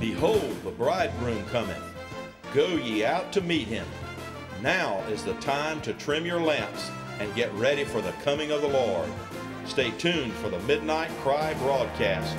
Behold, the bridegroom cometh. Go ye out to meet him. Now is the time to trim your lamps and get ready for the coming of the Lord. Stay tuned for the Midnight Cry broadcast.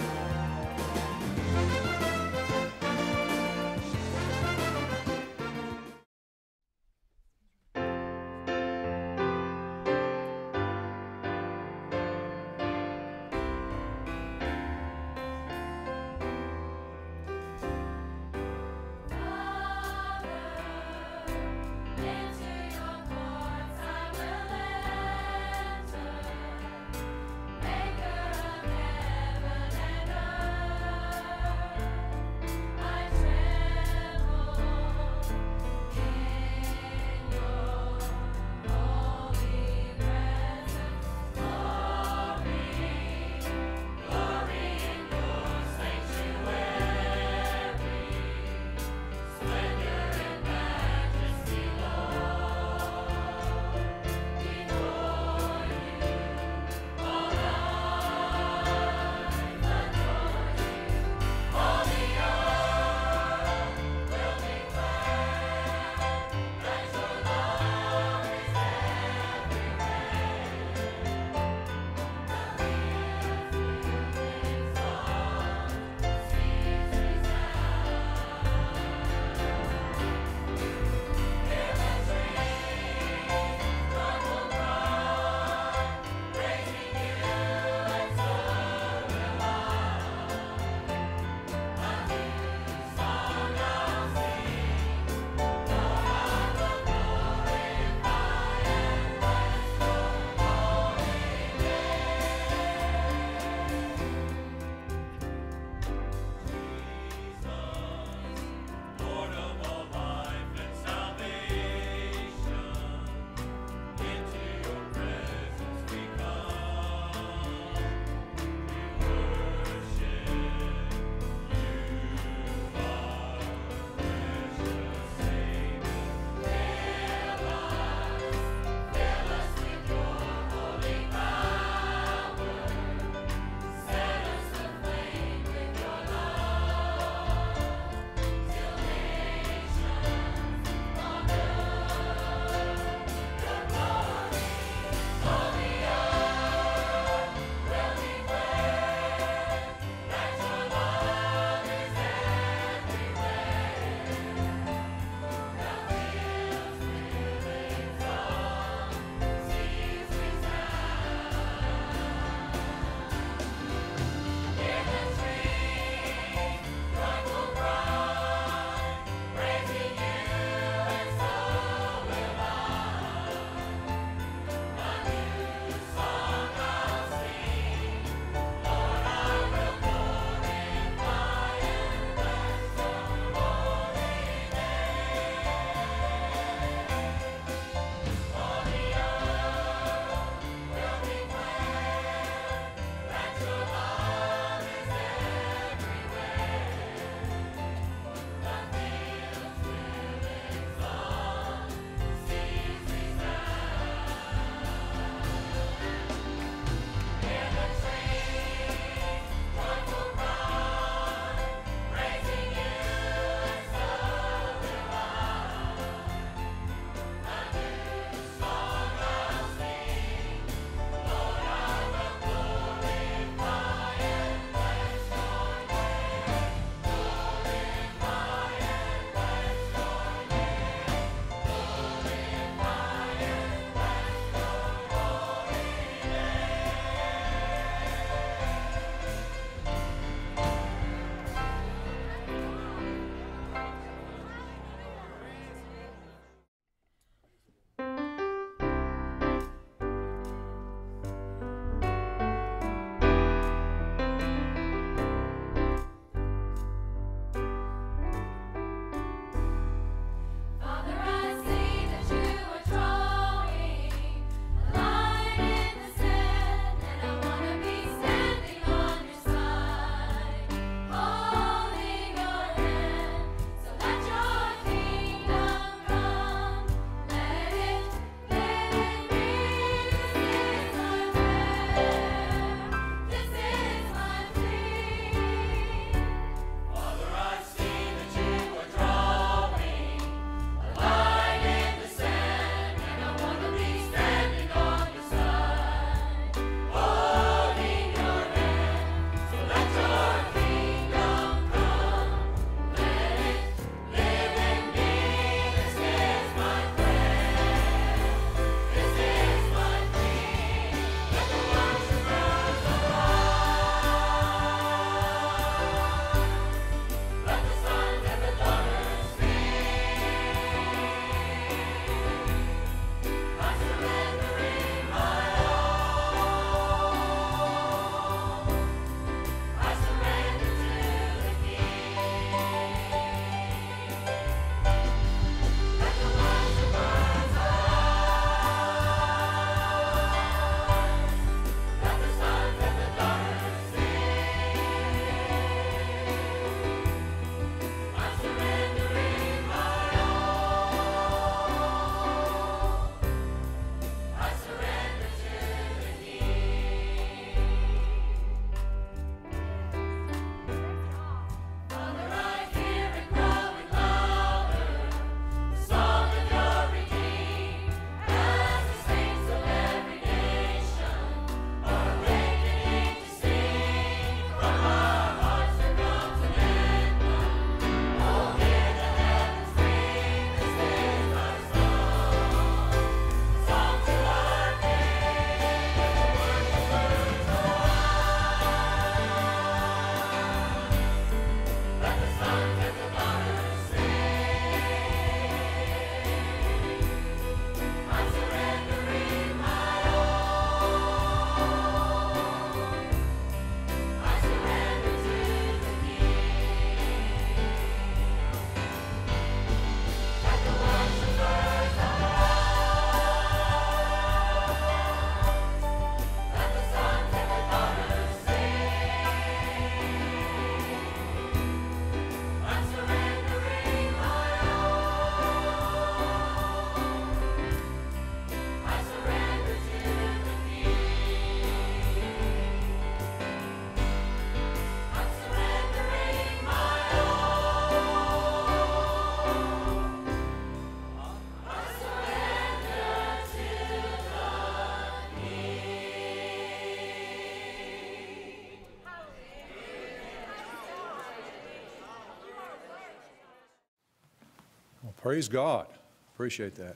Praise God. Appreciate that.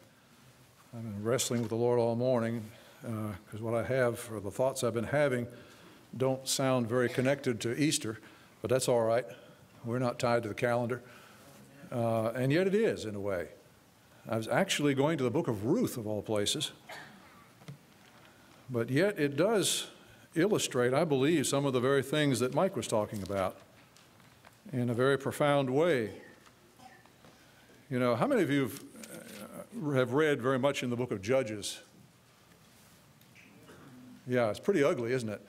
I've been wrestling with the Lord all morning because uh, what I have, or the thoughts I've been having, don't sound very connected to Easter, but that's all right. We're not tied to the calendar. Uh, and yet it is, in a way. I was actually going to the book of Ruth, of all places. But yet it does illustrate, I believe, some of the very things that Mike was talking about in a very profound way. You know, how many of you uh, have read very much in the book of Judges? Yeah, it's pretty ugly, isn't it?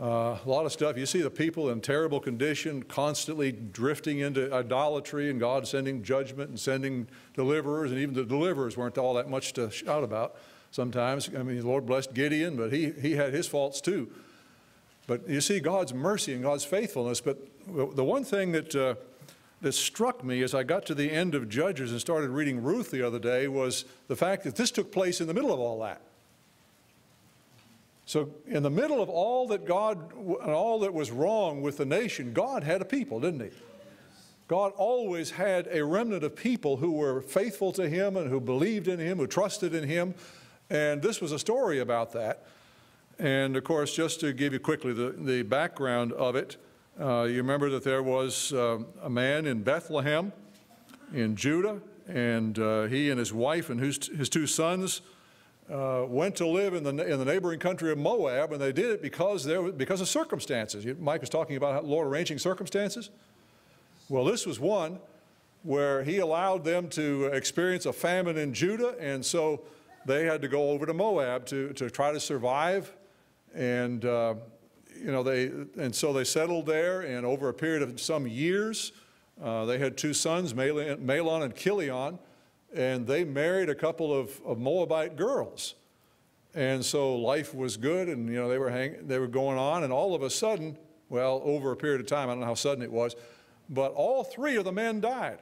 Uh, a lot of stuff. You see the people in terrible condition, constantly drifting into idolatry, and God sending judgment and sending deliverers, and even the deliverers weren't all that much to shout about sometimes. I mean, the Lord blessed Gideon, but he, he had his faults too. But you see God's mercy and God's faithfulness. But the one thing that, uh, that struck me as I got to the end of Judges and started reading Ruth the other day was the fact that this took place in the middle of all that. So, in the middle of all that God, and all that was wrong with the nation, God had a people, didn't He? God always had a remnant of people who were faithful to Him and who believed in Him, who trusted in Him. And this was a story about that. And of course, just to give you quickly the, the background of it, uh, you remember that there was uh, a man in Bethlehem in Judah, and uh, he and his wife and his, his two sons uh, went to live in the, in the neighboring country of Moab, and they did it because, there, because of circumstances. Mike was talking about how Lord arranging circumstances. Well, this was one where he allowed them to experience a famine in Judah, and so they had to go over to Moab to, to try to survive. And, uh, you know, they, and so they settled there, and over a period of some years, uh, they had two sons, Mahlon and Chilion and they married a couple of, of Moabite girls. And so life was good, and you know they were hang, they were going on, and all of a sudden, well, over a period of time, I don't know how sudden it was, but all three of the men died.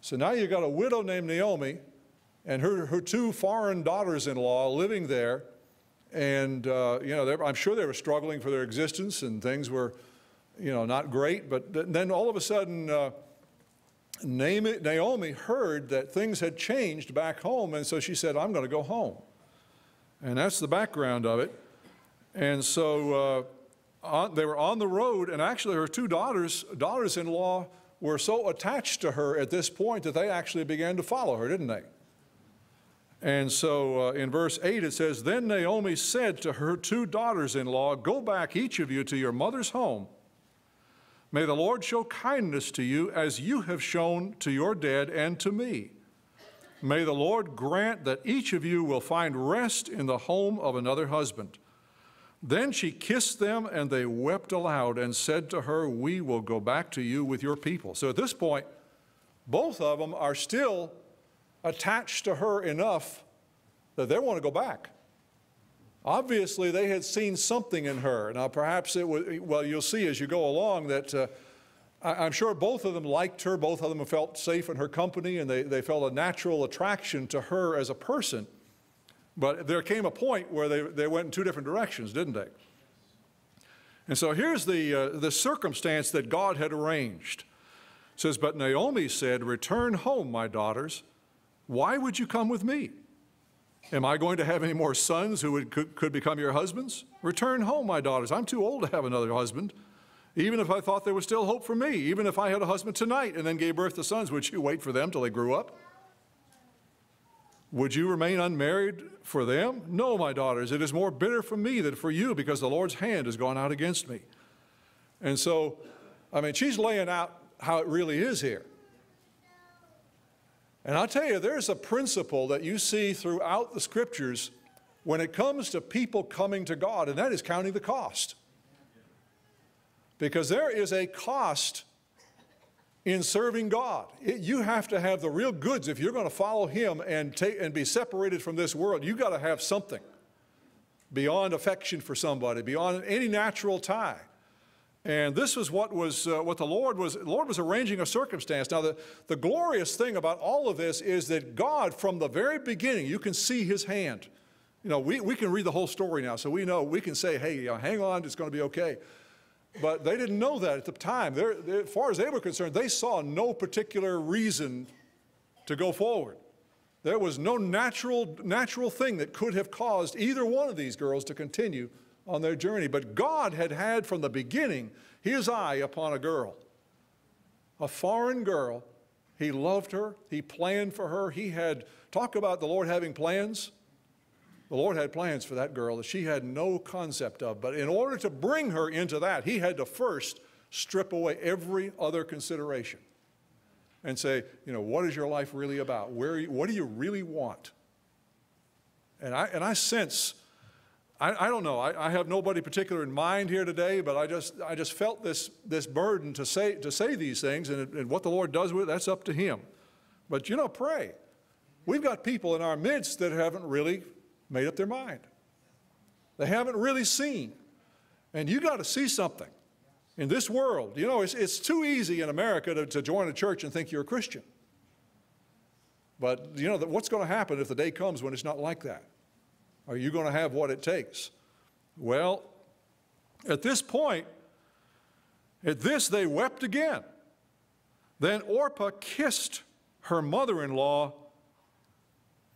So now you've got a widow named Naomi, and her her two foreign daughters-in-law living there, and uh, you know I'm sure they were struggling for their existence, and things were, you know, not great. But then all of a sudden. Uh, Naomi heard that things had changed back home, and so she said, I'm going to go home. And that's the background of it. And so uh, on, they were on the road, and actually her two daughters, daughters-in-law were so attached to her at this point that they actually began to follow her, didn't they? And so uh, in verse 8 it says, Then Naomi said to her two daughters-in-law, Go back, each of you, to your mother's home May the Lord show kindness to you as you have shown to your dead and to me. May the Lord grant that each of you will find rest in the home of another husband. Then she kissed them, and they wept aloud and said to her, We will go back to you with your people. So at this point, both of them are still attached to her enough that they want to go back. Obviously, they had seen something in her. Now, perhaps it was, well, you'll see as you go along that uh, I, am sure both of them liked her, both of them felt safe in her company, and they, they felt a natural attraction to her as a person. But there came a point where they, they went in two different directions, didn't they? And so here's the, uh, the circumstance that God had arranged. It says, But Naomi said, Return home, my daughters. Why would you come with me? Am I going to have any more sons who would, could, could become your husbands? Return home, my daughters. I'm too old to have another husband. Even if I thought there was still hope for me, even if I had a husband tonight and then gave birth to sons, would you wait for them till they grew up? Would you remain unmarried for them? No, my daughters, it is more bitter for me than for you because the Lord's hand has gone out against me. And so, I mean, she's laying out how it really is here. And I'll tell you, there's a principle that you see throughout the scriptures when it comes to people coming to God, and that is counting the cost. Because there is a cost in serving God. It, you have to have the real goods if you're going to follow Him and, take, and be separated from this world. You've got to have something beyond affection for somebody, beyond any natural tie. And this is what was uh, what the Lord was. Lord was arranging a circumstance. Now, the, the glorious thing about all of this is that God, from the very beginning, you can see His hand. You know, we, we can read the whole story now, so we know we can say, "Hey, hang on, it's going to be okay." But they didn't know that at the time. They're, they're, as far as they were concerned, they saw no particular reason to go forward. There was no natural, natural thing that could have caused either one of these girls to continue on their journey. But God had had from the beginning his eye upon a girl, a foreign girl. He loved her, he planned for her. He had, talk about the Lord having plans. The Lord had plans for that girl that she had no concept of. But in order to bring her into that, he had to first strip away every other consideration and say, you know, what is your life really about? Where you, what do you really want? And I, and I sense, I, I don't know, I, I, have nobody particular in mind here today, but I just, I just felt this, this burden to say, to say these things, and, and what the Lord does with it, that's up to Him. But you know, pray. We've got people in our midst that haven't really made up their mind. They haven't really seen. And you got to see something in this world. You know, it's, it's too easy in America to, to join a church and think you're a Christian. But you know, what's going to happen if the day comes when it's not like that? Are you going to have what it takes? Well, at this point, at this they wept again. Then Orpah kissed her mother in law,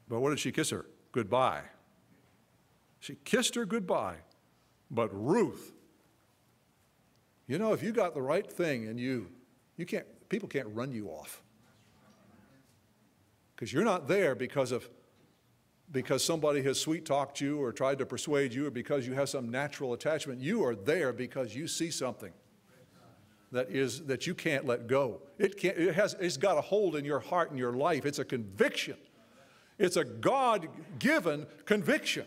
but what did she kiss her? Goodbye. She kissed her goodbye. But Ruth you know, if you got the right thing and you, you can't, people can't run you off. Because you're not there because of, because somebody has sweet talked you or tried to persuade you or because you have some natural attachment. You are there because you see something that is, that you can't let go. It can't, it has, it's got a hold in your heart and your life. It's a conviction. It's a God-given conviction.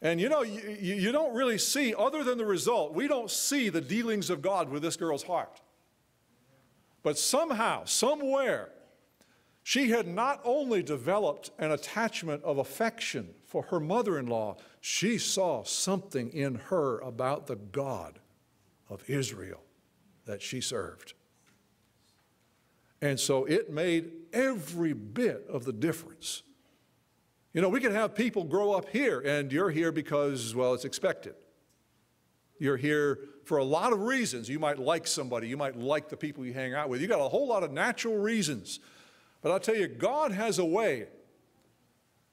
And you know, you, you don't really see, other than the result, we don't see the dealings of God with this girl's heart. But somehow, somewhere, she had not only developed an attachment of affection for her mother in law, she saw something in her about the God of Israel that she served. And so it made every bit of the difference you know, we can have people grow up here, and you're here because, well, it's expected. You're here for a lot of reasons. You might like somebody, you might like the people you hang out with. You got a whole lot of natural reasons. But I'll tell you, God has a way,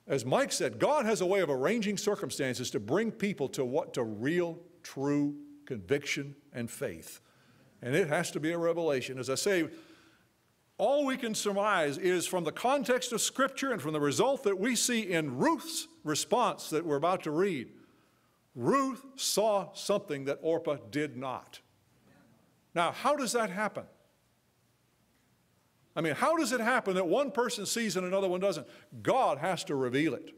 as Mike said, God has a way of arranging circumstances to bring people to what? To real, true conviction and faith. And it has to be a revelation. As I say, all we can surmise is from the context of Scripture and from the result that we see in Ruth's response that we're about to read. Ruth saw something that Orpah did not. Now, how does that happen? I mean, how does it happen that one person sees and another one doesn't? God has to reveal it.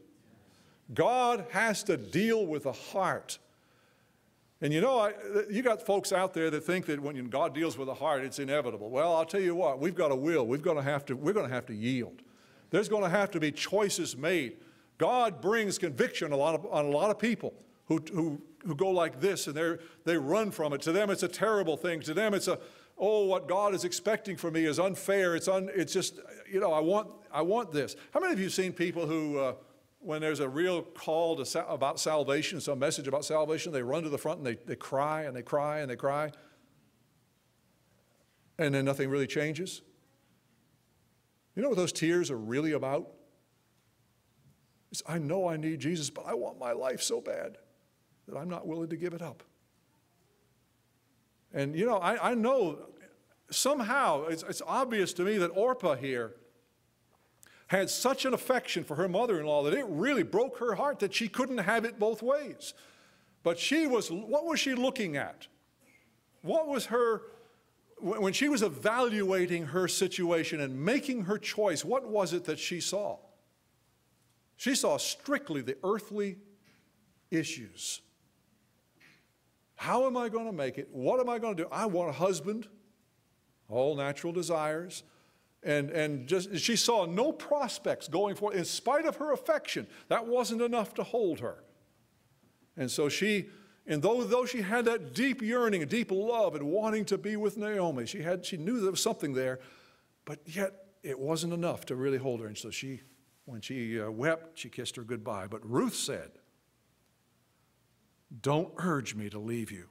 God has to deal with the heart. And you know, I, you got folks out there that think that when God deals with the heart, it's inevitable. Well, I'll tell you what, we've got a will. We've got to have to, we're going to have to yield. There's going to have to be choices made. God brings conviction a lot of, on a lot of people who, who, who go like this and they they run from it. To them, it's a terrible thing. To them, it's a, oh, what God is expecting from me is unfair. It's, un, it's just, you know, I want, I want this. How many of you have seen people who, uh, when there's a real call to, about salvation, some message about salvation, they run to the front and they, they cry and they cry and they cry. And then nothing really changes. You know what those tears are really about? It's, I know I need Jesus, but I want my life so bad that I'm not willing to give it up. And you know, I, I know somehow it's, it's obvious to me that Orpah here had such an affection for her mother in law that it really broke her heart that she couldn't have it both ways. But she was, what was she looking at? What was her, when she was evaluating her situation and making her choice, what was it that she saw? She saw strictly the earthly issues. How am I going to make it? What am I going to do? I want a husband, all natural desires. And, and just she saw no prospects going forward in spite of her affection. That wasn't enough to hold her. And so she and though, though she had that deep yearning a deep love and wanting to be with naomi she had she knew there was something there but yet it wasn't enough to really hold her. And so she when she uh, wept she kissed her goodbye. But ruth said don't urge me to leave you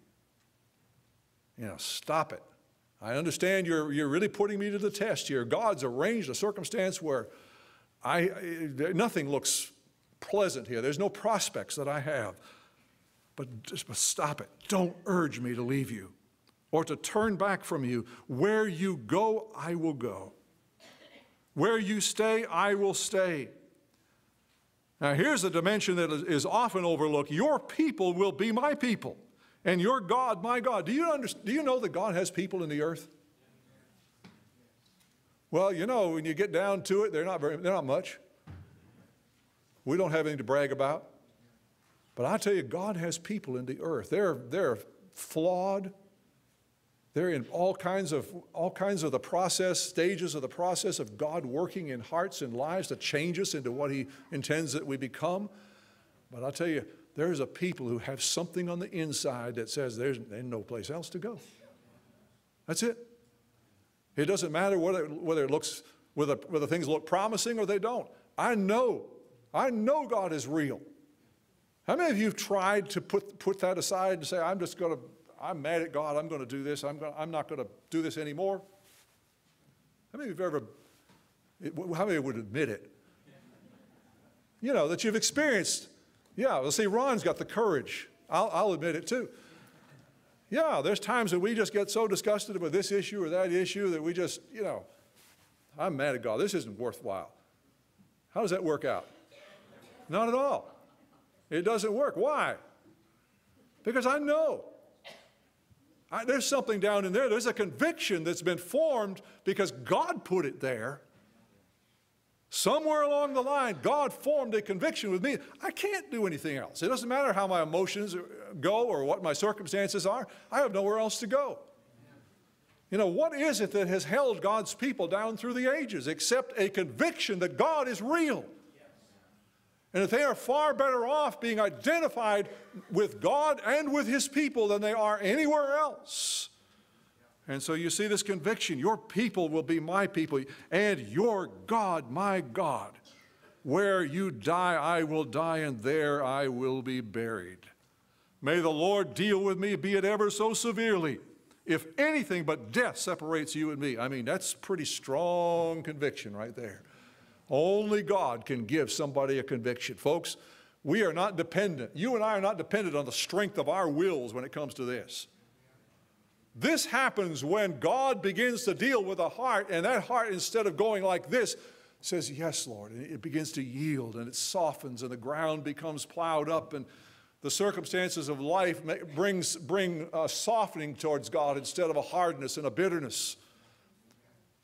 you know stop it I understand you're, you're really putting me to the test here. God's arranged a circumstance where I, nothing looks pleasant here. There's no prospects that I have. But just but stop it. Don't urge me to leave you or to turn back from you. Where you go, I will go. Where you stay, I will stay. Now, here's a dimension that is often overlooked. Your people will be my people, and your God, my God. Do you, understand, do you know that God has people in the earth? Well, you know, when you get down to it, they're not, very, they're not much. We don't have anything to brag about. But I tell you, God has people in the earth. They're, they're flawed. They're in all kinds of all kinds of the process, stages of the process of God working in hearts and lives to change us into what He intends that we become. But I tell you, there's a people who have something on the inside that says there's, there's no place else to go. That's it. It doesn't matter whether, whether it looks whether, whether things look promising or they don't. I know, I know God is real. How many of you have tried to put, put that aside and say, I'm just going to, I'm mad at God, I'm going to do this, I'm, going, I'm not going to do this anymore? How many of you have ever, how many would admit it? You know, that you've experienced. Yeah, well, see, Ron's got the courage. I'll, I'll admit it too. Yeah, there's times that we just get so disgusted with this issue or that issue that we just, you know, I'm mad at God. This isn't worthwhile. How does that work out? Not at all. It doesn't work. Why? Because I know. I, there's something down in there. There's a conviction that's been formed because God put it there. Somewhere along the line, God formed a conviction with me. I can't do anything else. It doesn't matter how my emotions go or what my circumstances are, I have nowhere else to go. You know, what is it that has held God's people down through the ages except a conviction that God is real? And that they are far better off being identified with God and with His people than they are anywhere else. And so you see this conviction your people will be my people, and your God, my God. Where you die, I will die, and there I will be buried. May the Lord deal with me, be it ever so severely, if anything but death separates you and me. I mean, that's pretty strong conviction right there. Only God can give somebody a conviction. Folks, we are not dependent. You and I are not dependent on the strength of our wills when it comes to this. This happens when God begins to deal with a heart, and that heart, instead of going like this, says, Yes, Lord. And it begins to yield and it softens, and the ground becomes plowed up, and the circumstances of life brings, bring a softening towards God instead of a hardness and a bitterness.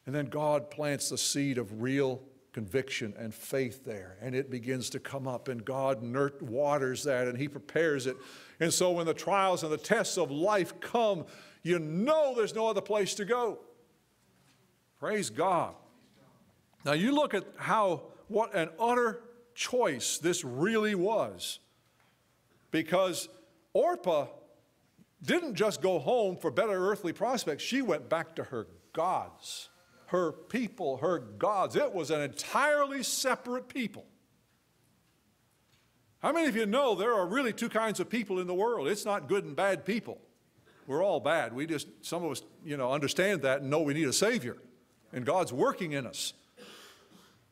And then God plants the seed of real conviction and faith there. And it begins to come up, and God waters that and He prepares it. And so when the trials and the tests of life come, you know there's no other place to go. Praise God. Now you look at how, what an utter choice this really was. Because Orpah didn't just go home for better earthly prospects, she went back to her gods her people, her gods. It was an entirely separate people. How many of you know there are really two kinds of people in the world? It's not good and bad people. We're all bad. We just, some of us, you know, understand that and know we need a Savior. And God's working in us.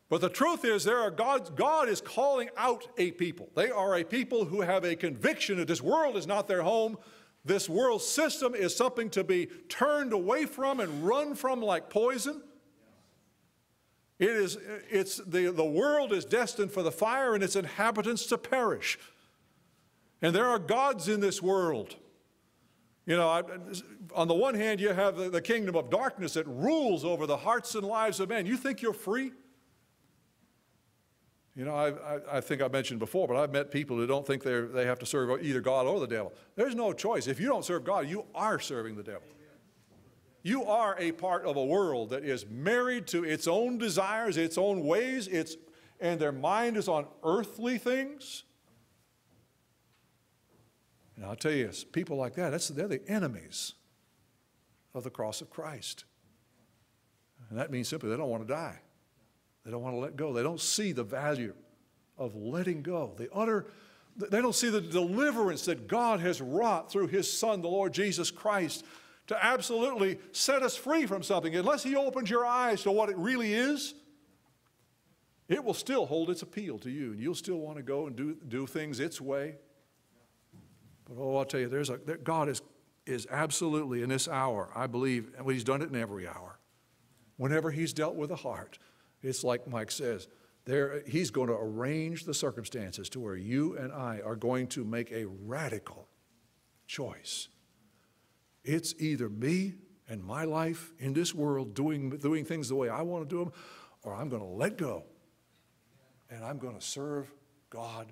But the truth is, there are God, God is calling out a people. They are a people who have a conviction that this world is not their home, this world system is something to be turned away from and run from like poison. It is, it's the, the world is destined for the fire and its inhabitants to perish. And there are gods in this world. You know, I, on the one hand, you have the, the kingdom of darkness that rules over the hearts and lives of men. You think you're free? You know, I, I, I, think I mentioned before, but I've met people who don't think they they have to serve either God or the devil. There's no choice. If you don't serve God, you are serving the devil. You are a part of a world that is married to its own desires, its own ways, its, and their mind is on earthly things. And I'll tell you, people like that, that's, they're the enemies of the cross of Christ. And that means simply they don't want to die. They don't want to let go. They don't see the value of letting go. The utter, they don't see the deliverance that God has wrought through His Son, the Lord Jesus Christ, to absolutely set us free from something, unless He opens your eyes to what it really is, it will still hold its appeal to you, and you'll still want to go and do, do things its way. But oh, I'll tell you, there's a, there, God is, is absolutely in this hour, I believe, and He's done it in every hour. Whenever He's dealt with a heart, it's like Mike says, there, He's going to arrange the circumstances to where you and I are going to make a radical choice. It's either me and my life in this world doing, doing things the way I want to do them, or I'm going to let go and I'm going to serve God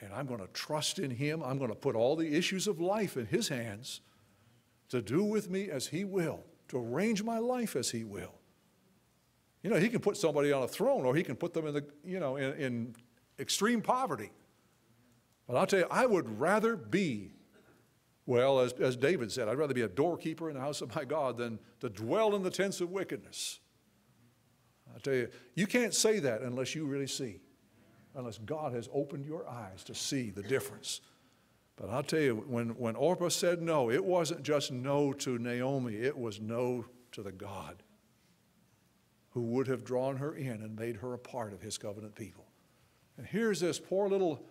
and I'm going to trust in Him. I'm going to put all the issues of life in His hands to do with me as He will, to arrange my life as He will. You know, He can put somebody on a throne or He can put them in the, you know, in, in extreme poverty. But I'll tell you, I would rather be, well, as, as David said, I'd rather be a doorkeeper in the house of my God than to dwell in the tents of wickedness. I tell you, you can't say that unless you really see unless God has opened your eyes to see the difference. But I'll tell you, when, when Orpah said no, it wasn't just no to Naomi, it was no to the God who would have drawn her in and made her a part of his covenant people. And here's this poor little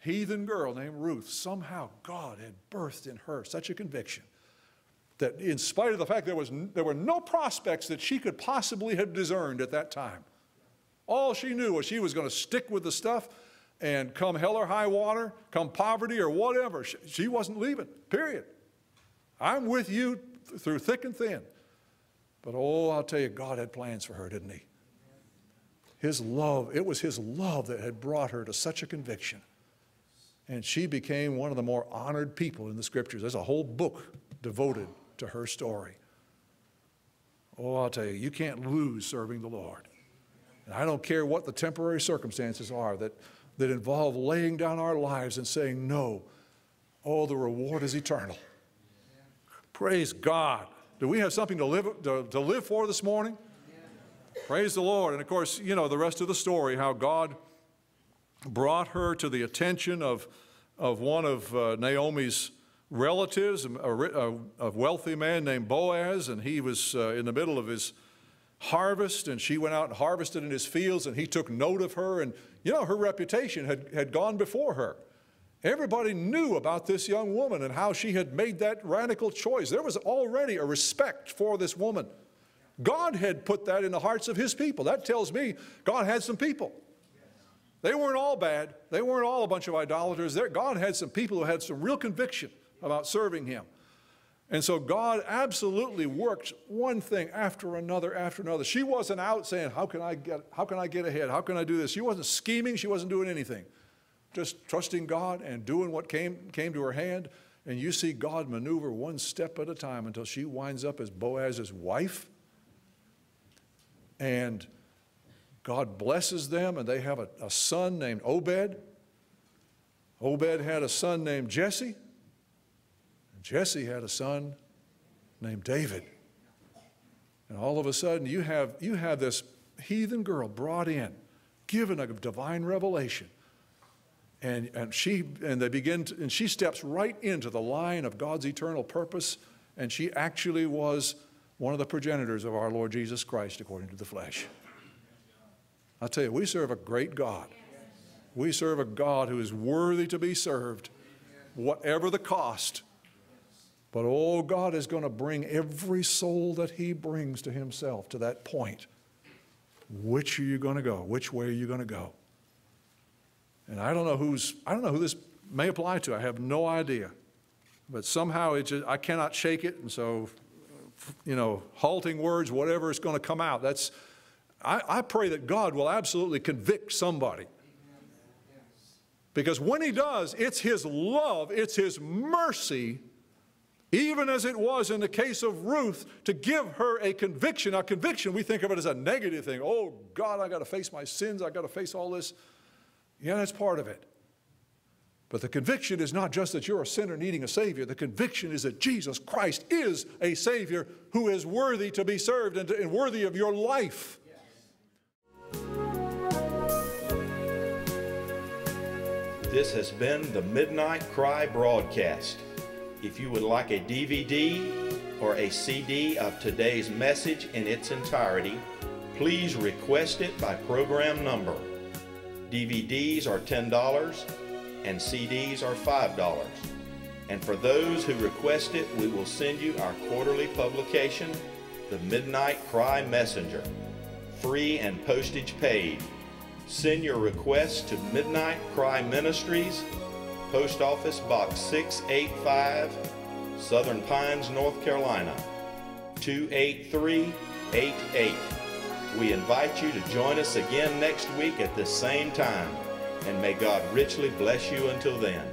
heathen girl named Ruth. Somehow God had birthed in her such a conviction that, in spite of the fact there, was, there were no prospects that she could possibly have discerned at that time, all she knew was she was going to stick with the stuff and come hell or high water, come poverty or whatever. She, she wasn't leaving, period. I'm with you through thick and thin. But oh, I'll tell you, God had plans for her, didn't He? His love, it was His love that had brought her to such a conviction. And she became one of the more honored people in the scriptures. There's a whole book devoted to her story. Oh, I'll tell you, you can't lose serving the Lord. And I don't care what the temporary circumstances are that, that involve laying down our lives and saying no. Oh, the reward is eternal. Praise God. Do we have something to live, to, to live for this morning? Praise the Lord. And of course, you know the rest of the story how God brought her to the attention of, of one of uh, Naomi's relatives, a, a, a, wealthy man named Boaz, and he was uh, in the middle of his harvest, and she went out and harvested in his fields, and he took note of her. And, you know, her reputation had, had gone before her. Everybody knew about this young woman and how she had made that radical choice. There was already a respect for this woman. God had put that in the hearts of his people. That tells me God had some people. They weren't all bad. They weren't all a bunch of idolaters. God had some people who had some real conviction about serving him. And so God absolutely worked one thing after another after another. She wasn't out saying, how can I get, how can I get ahead? How can I do this? She wasn't scheming. She wasn't doing anything. Just trusting God and doing what came, came to her hand. And you see God maneuver one step at a time until she winds up as Boaz's wife. And God blesses them, and they have a, a son named Obed. Obed had a son named Jesse. Jesse had a son named David. And all of a sudden, you have, you have this heathen girl brought in, given a divine revelation. And, and, she, and, they begin to, and she steps right into the line of God's eternal purpose, and she actually was one of the progenitors of our Lord Jesus Christ according to the flesh. I tell you, we serve a great God. We serve a God who is worthy to be served, whatever the cost. But oh, God is going to bring every soul that He brings to Himself to that point. Which are you going to go? Which way are you going to go? And I don't know who's, I don't know who this may apply to. I have no idea. But somehow it just, I cannot shake it. And so, you know, halting words, whatever is going to come out, that's, I, I pray that God will absolutely convict somebody. Because when He does, it's His love, it's His mercy even as it was in the case of Ruth, to give her a conviction. Now, conviction, we think of it as a negative thing. Oh, God, I got to face my sins. I got to face all this. Yeah, that's part of it. But the conviction is not just that you're a sinner needing a Savior. The conviction is that Jesus Christ is a Savior who is worthy to be served and, to, and worthy of your life. This has been the Midnight Cry broadcast. If you would like a DVD, or a CD of today's message in its entirety, please request it by program number. DVDs are $10 and CDs are $5. And for those who request it, we will send you our quarterly publication, The Midnight Cry Messenger, free and postage paid. Send your request to Midnight Cry Ministries, Post Office Box 685, Southern Pines, North Carolina, 28388. We invite you to join us again next week at this same time, and may God richly bless you until then.